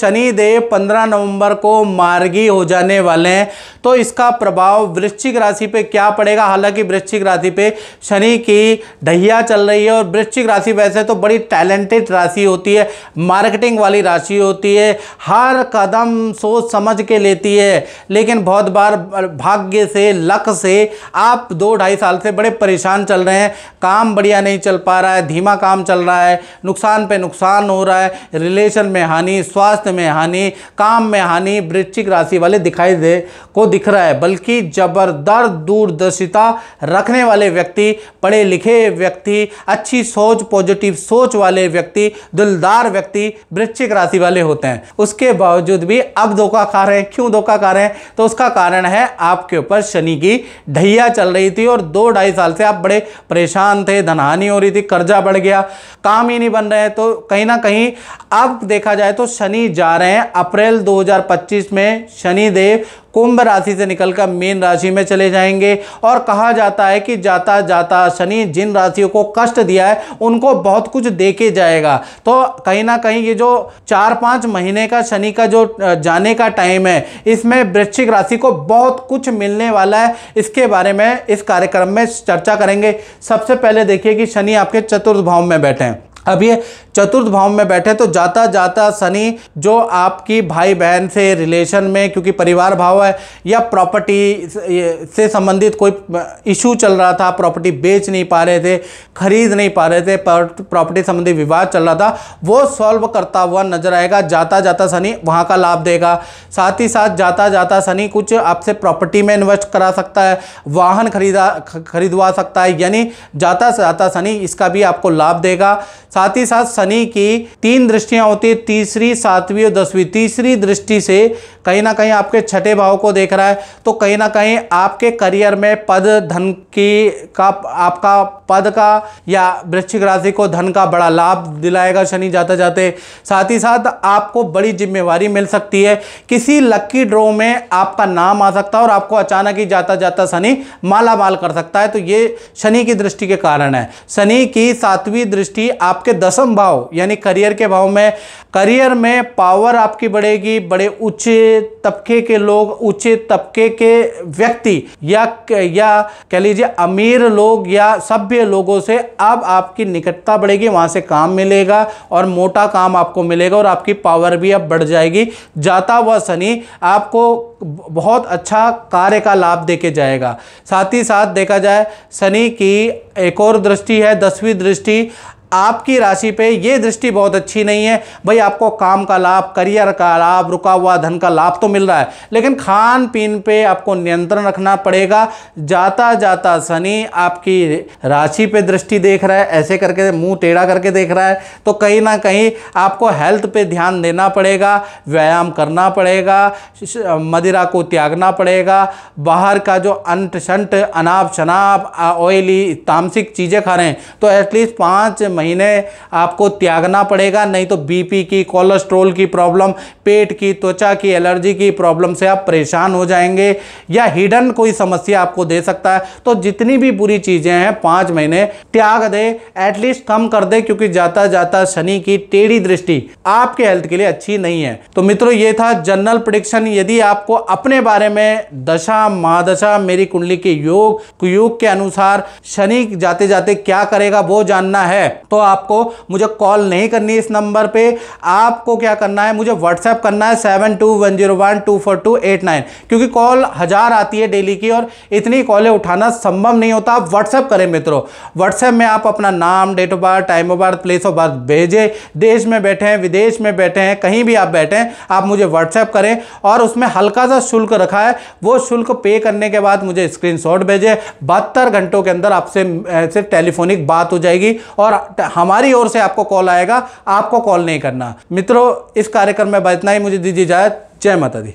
शनि देव 15 नवंबर को मार्गी हो जाने वाले हैं। तो इसका प्रभाव वृश्चिक राशि पे क्या पड़ेगा? हालाँकि वृश्चिक राशि पे शनि की ढैया चल रही है और वृश्चिक राशि वैसे तो बड़ी टैलेंटेड राशि होती है, मार्केटिंग वाली राशि होती है, हर कदम सोच समझ के लेती है। लेकिन बहुत बार भाग्य से, लक से आप दो ढाई साल से बड़े परेशान चल रहे हैं। काम बढ़िया नहीं चल पा रहा है, धीमा काम चल रहा है, नुकसान पे नुकसान हो रहा है, रिलेशन में हानि, स्वास्थ्य स्वास्थ्य में हानि, काम में हानि, वृश्चिक राशि वाले दिखाई दे, को दिख रहा है, बल्कि ज़बरदस्त दूरदर्शिता रखने वाले व्यक्ति पढ़े लिखे व्यक्ति, अच्छी सोच पॉजिटिव सोच वाले व्यक्ति, दिलदार व्यक्ति, वृश्चिक राशि वाले होते हैं। उसके बावजूद भी अब धोखा खा रहे हैं। क्यों धोखा खा रहे हैं? तो उसका कारण है, आपके ऊपर शनि की ढैया चल रही थी और दो ढाई साल से आप बड़े परेशान थे, धनहानि हो रही थी, कर्जा बढ़ गया, काम ही नहीं बन रहे तो कहीं ना कहीं अब देखा जाए तो शनि जा रहे हैं। अप्रैल 2025 में शनि देव कुंभ राशि से निकलकर मीन राशि में चले जाएँगे और कहा जाता है कि जाता जाता शनि जिन राशियों को कष्ट दिया है, उनको बहुत कुछ दे के जाएगा। तो कहीं ना कहीं ये जो चार पाँच महीने का शनि का जो जाने का टाइम है, इसमें वृश्चिक राशि को बहुत कुछ मिलने वाला है। इसके बारे में इस कार्यक्रम में चर्चा करेंगे। सबसे पहले देखिए कि शनि आपके चतुर्थ भाव में बैठे हैं। अब ये चतुर्थ भाव में बैठे तो जाता जाता शनि जो आपकी भाई बहन से रिलेशन में, क्योंकि परिवार भाव है, या प्रॉपर्टी से संबंधित कोई इशू चल रहा था प्रॉपर्टी बेच नहीं पा रहे थे, खरीद नहीं पा रहे थे प्रॉपर्टी संबंधी विवाद चल रहा था, वो सॉल्व करता हुआ नज़र आएगा, जाता जाता शनि वहाँ का लाभ देगा। साथ ही साथ जाता जाता शनि कुछ आपसे प्रॉपर्टी में इन्वेस्ट करा सकता है, वाहन खरीदा खरीदवा सकता है, यानी जाता जाता शनि इसका भी आपको लाभ देगा। साथ ही साथ शनि की तीन दृष्टियाँ होती है, तीसरी, सातवीं और दसवीं। तीसरी दृष्टि से कहीं ना कहीं आपके छठे भाव को देख रहा है तो कहीं ना कहीं आपके करियर में पद, धन की का, आपका पद का या वृश्चिक राशि को धन का बड़ा लाभ दिलाएगा शनि जाते जाते साथ ही साथ आपको बड़ी जिम्मेवारी मिल सकती है। किसी लक्की ड्रॉ में आपका नाम आ सकता है और आपको अचानक ही जाता जाता शनि माला माल कर सकता है तो ये शनि की दृष्टि के कारण है। शनि की सातवीं दृष्टि आप आपके दसम भाव, यानी करियर के भाव में, करियर में पावर आपकी बढ़ेगी, बड़े ऊँचे तबके के लोग, ऊँचे तबके के व्यक्ति, या या कह लीजिए अमीर लोग या सभ्य लोगों से अब आपकी निकटता बढ़ेगी, वहाँ से काम मिलेगा और मोटा काम आपको मिलेगा और आपकी पावर भी अब बढ़ जाएगी। जाता हुआ शनि आपको बहुत अच्छा कार्य का लाभ देके जाएगा। साथ ही साथ देखा जाए, शनि की एक और दृष्टि है, दसवीं दृष्टि आपकी राशि पे ये दृष्टि बहुत अच्छी नहीं है। भाई, आपको काम का लाभ, करियर का लाभ, रुका हुआ धन का लाभ तो मिल रहा है, लेकिन खान पीन पे आपको नियंत्रण रखना पड़ेगा। जाता जाता शनि आपकी राशि पे दृष्टि देख रहा है, ऐसे करके मुँह टेढ़ा करके देख रहा है तो कहीं ना कहीं आपको हेल्थ पे ध्यान देना पड़ेगा, व्यायाम करना पड़ेगा मदिरा को त्यागना पड़ेगा, बाहर का जो अंट शंट अनाप शनाप ऑयली तामसिक चीज़ें खा रहे हैं तो एटलीस्ट पाँच महीने आपको त्यागना पड़ेगा, नहीं तो बीपी की कोलेस्ट्रोल की प्रॉब्लम पेट की, त्वचा की एलर्जी की प्रॉब्लम से आप परेशान हो जाएँगे या हिडन कोई समस्या आपको दे सकता है। तो जितनी भी बुरी चीज़ें हैं, पाँच महीने, त्याग दे एटलीस्ट कम कर दे, क्योंकि जाता जाता शनि की टेढ़ी दृष्टि आपके हेल्थ के लिए अच्छी नहीं है। तो मित्रों, ये था जनरल प्रिडिक्शन यदि आपको अपने बारे में दशा, महादशा, मेरी कुंडली के योग योग के अनुसार शनि जाते जाते क्या करेगा, वो जानना है। तो आपको मुझे कॉल नहीं करनी इस नंबर पे। आपको क्या करना है, मुझे व्हाट्सएप करना है seven two one zero one two four two eight nine क्योंकि कॉल हज़ार आती है डेली की और इतनी कॉलें उठाना संभव नहीं होता। आप व्हाट्सएप करें मित्रों। व्हाट्सएप में आप अपना नाम date of birth time of birth place of birth भेजें। देश में बैठे हैं, विदेश में बैठे हैं, कहीं भी आप बैठे हैं, आप मुझे व्हाट्सएप करें और उसमें हल्का सा शुल्क रखा है। वो शुल्क पे करने के बाद मुझे स्क्रीन शॉट भेजें। बहत्तर घंटों के अंदर आपसे सिर्फ़ टेलीफोनिक बात हो जाएगी और हमारी ओर से आपको कॉल आएगा, आपको कॉल नहीं करना। मित्रों, इस कार्यक्रम में इतना ही। मुझे दीजिए जाए जय माता दी।